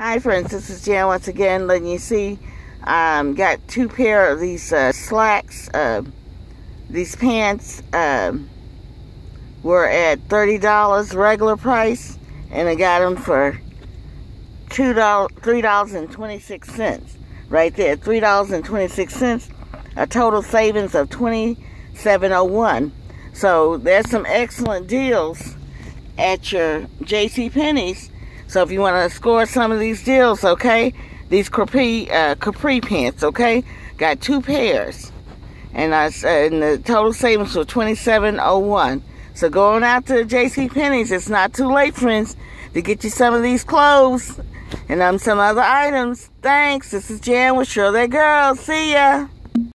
Hi friends, this is Jan once again letting you see um, got two pair of these uh, slacks uh, these pants um, were at $30 regular price and I got them for $2 $3.26 right there $3.26 a total savings of 27.01 so there's some excellent deals at your JC Penney's so if you want to score some of these deals, okay, these capri uh, capri pants, okay, got two pairs, and I and the total savings was twenty seven oh one. So going out to J.C. Penney's, it's not too late, friends, to get you some of these clothes and um some other items. Thanks. This is Jan with Show That Girl. See ya.